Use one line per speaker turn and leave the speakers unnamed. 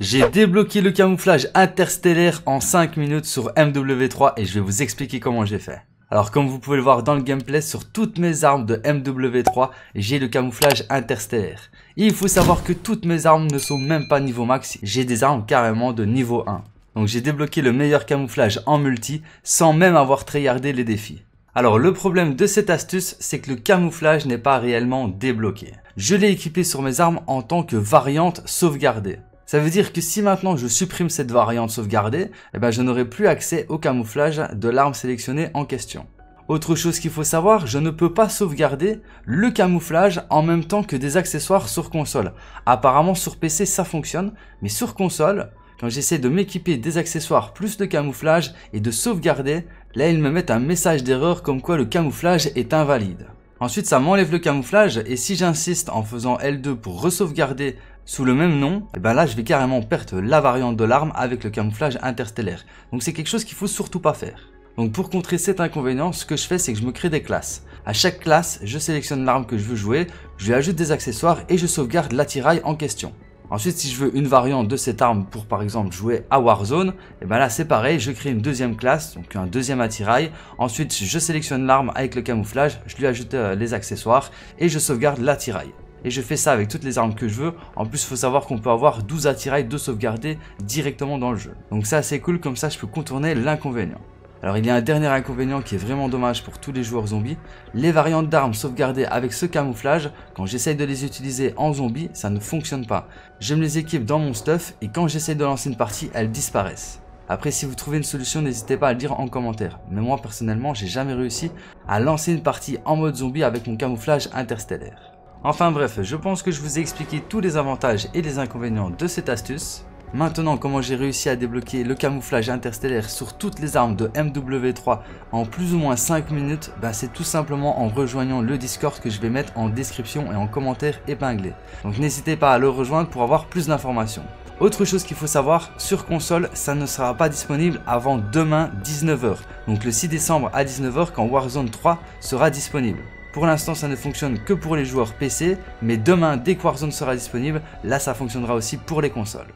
J'ai débloqué le camouflage interstellaire en 5 minutes sur MW3 et je vais vous expliquer comment j'ai fait. Alors comme vous pouvez le voir dans le gameplay, sur toutes mes armes de MW3, j'ai le camouflage interstellaire. Et il faut savoir que toutes mes armes ne sont même pas niveau max, j'ai des armes carrément de niveau 1. Donc j'ai débloqué le meilleur camouflage en multi sans même avoir tryhardé les défis. Alors le problème de cette astuce, c'est que le camouflage n'est pas réellement débloqué. Je l'ai équipé sur mes armes en tant que variante sauvegardée. Ça veut dire que si maintenant je supprime cette variante sauvegardée, eh ben je n'aurai plus accès au camouflage de l'arme sélectionnée en question. Autre chose qu'il faut savoir, je ne peux pas sauvegarder le camouflage en même temps que des accessoires sur console. Apparemment sur PC ça fonctionne, mais sur console, quand j'essaie de m'équiper des accessoires plus de camouflage et de sauvegarder, là ils me mettent un message d'erreur comme quoi le camouflage est invalide. Ensuite ça m'enlève le camouflage et si j'insiste en faisant L2 pour resauvegarder sous le même nom, et eh ben là je vais carrément perdre la variante de l'arme avec le camouflage interstellaire. Donc c'est quelque chose qu'il faut surtout pas faire. Donc pour contrer cet inconvénient, ce que je fais c'est que je me crée des classes. À chaque classe, je sélectionne l'arme que je veux jouer, je lui ajoute des accessoires et je sauvegarde l'attirail en question. Ensuite, si je veux une variante de cette arme pour par exemple jouer à Warzone, et eh ben là c'est pareil, je crée une deuxième classe, donc un deuxième attirail. Ensuite, je sélectionne l'arme avec le camouflage, je lui ajoute euh, les accessoires et je sauvegarde l'attirail. Et je fais ça avec toutes les armes que je veux. En plus, il faut savoir qu'on peut avoir 12 attirails de sauvegarder directement dans le jeu. Donc ça, c'est cool, comme ça, je peux contourner l'inconvénient. Alors il y a un dernier inconvénient qui est vraiment dommage pour tous les joueurs zombies. Les variantes d'armes sauvegardées avec ce camouflage, quand j'essaye de les utiliser en zombie, ça ne fonctionne pas. Je me les équipe dans mon stuff et quand j'essaye de lancer une partie, elles disparaissent. Après, si vous trouvez une solution, n'hésitez pas à le dire en commentaire. Mais moi, personnellement, j'ai jamais réussi à lancer une partie en mode zombie avec mon camouflage interstellaire. Enfin bref, je pense que je vous ai expliqué tous les avantages et les inconvénients de cette astuce. Maintenant, comment j'ai réussi à débloquer le camouflage interstellaire sur toutes les armes de MW3 en plus ou moins 5 minutes, bah c'est tout simplement en rejoignant le Discord que je vais mettre en description et en commentaire épinglé. Donc n'hésitez pas à le rejoindre pour avoir plus d'informations. Autre chose qu'il faut savoir, sur console, ça ne sera pas disponible avant demain 19h. Donc le 6 décembre à 19h quand Warzone 3 sera disponible. Pour l'instant, ça ne fonctionne que pour les joueurs PC, mais demain, dès que Warzone sera disponible, là, ça fonctionnera aussi pour les consoles.